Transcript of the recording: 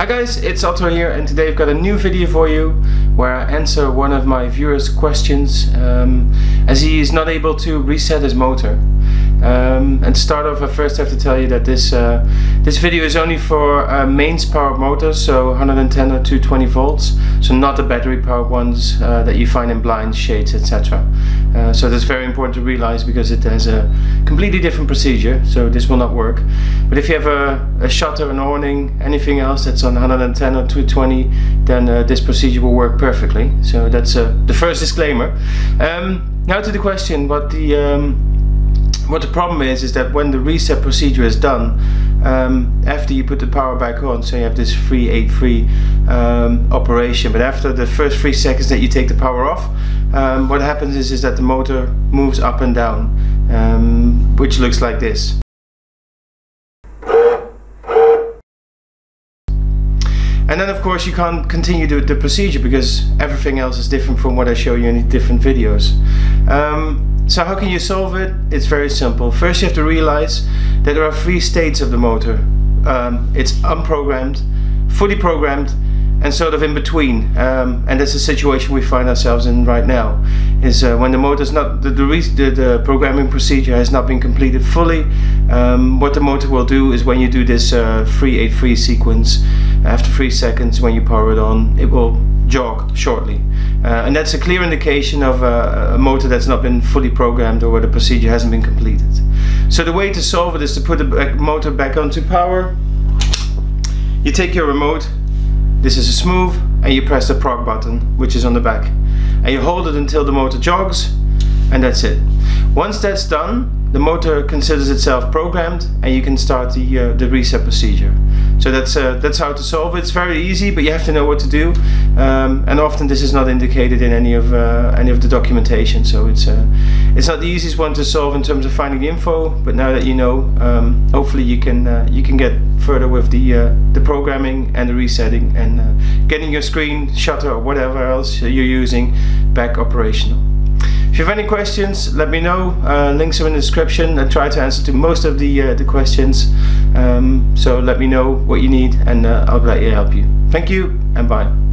Hi guys, it's Otto here and today I've got a new video for you where I answer one of my viewers questions um, as he is not able to reset his motor. Um, and to start off I first have to tell you that this uh, this video is only for uh, mains powered motors so 110 or 220 volts so not the battery powered ones uh, that you find in blinds, shades etc. Uh, so that's very important to realize because it has a completely different procedure so this will not work. But if you have a, a shutter, an awning, anything else that's on 110 or 220 then uh, this procedure will work perfectly. So that's uh, the first disclaimer. Um, now to the question what the um, what the problem is is that when the reset procedure is done um, after you put the power back on so you have this 383 um, operation but after the first three seconds that you take the power off um, what happens is, is that the motor moves up and down um, which looks like this And then of course you can't continue the, the, procedure because everything else is different from what I show you in the different videos. Um, so how can you solve it? It's very simple. First you have to realize that there are three states of the motor. Um, it's unprogrammed, fully programmed, and sort of in between. Um, and that's the situation we find ourselves in right now. Is uh, when the motor is not the, the, the, the, programming procedure has not been completed fully. Um, what the motor will do is when you do this uh, 383 sequence, after three seconds when you power it on, it will jog shortly. Uh, and that's a clear indication of a, a, motor that's not been fully programmed or where the procedure hasn't been completed. So the way to solve it is to put the motor back onto power. You take your remote, this is a Smoove, and you press the prog button, which is on the back. And you hold it until the motor jogs, and that's it. Once that's done, the motor considers itself programmed and you can start the, uh, the reset procedure. So that's, uh, that's how to solve it. It's very easy, but you have to know what to do. Um, and often this is not indicated in any of, uh, any of the documentation. So it's, uh, it's not the easiest one to solve in terms of finding the info, but now that you know, um, hopefully you can, uh, you can get further with the, uh, the programming and the resetting and getting your screen, shutter or whatever else you're using back operational. If you have any questions, let me know. Uh, links are in the description. I try to answer to most of the, uh, the questions. Um, so let me know what you need and uh, I'll gladly help you. Thank you and bye.